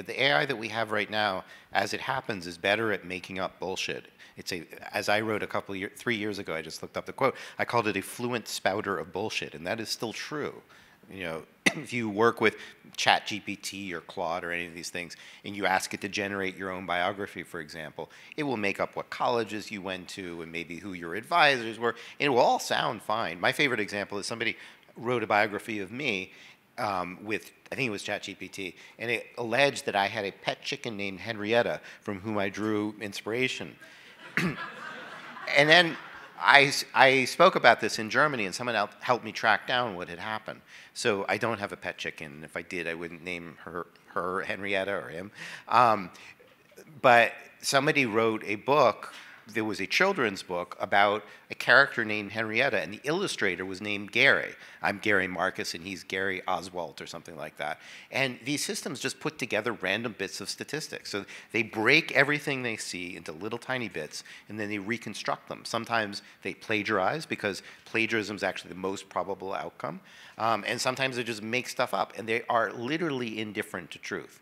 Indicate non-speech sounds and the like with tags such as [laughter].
But the AI that we have right now, as it happens, is better at making up bullshit. It's a, as I wrote a couple year, three years ago, I just looked up the quote. I called it a fluent spouter of bullshit, and that is still true. You know, [clears throat] if you work with ChatGPT or Claude or any of these things, and you ask it to generate your own biography, for example, it will make up what colleges you went to and maybe who your advisors were, and it will all sound fine. My favorite example is somebody wrote a biography of me um, with, I think it was ChatGPT, and it alleged that I had a pet chicken named Henrietta from whom I drew inspiration. [clears throat] and then I, I spoke about this in Germany, and someone helped me track down what had happened. So I don't have a pet chicken. And if I did, I wouldn't name her, her Henrietta or him. Um, but somebody wrote a book there was a children's book about a character named Henrietta, and the illustrator was named Gary. I'm Gary Marcus, and he's Gary Oswald or something like that. And these systems just put together random bits of statistics. So they break everything they see into little tiny bits, and then they reconstruct them. Sometimes they plagiarize because plagiarism is actually the most probable outcome. Um, and sometimes they just make stuff up, and they are literally indifferent to truth.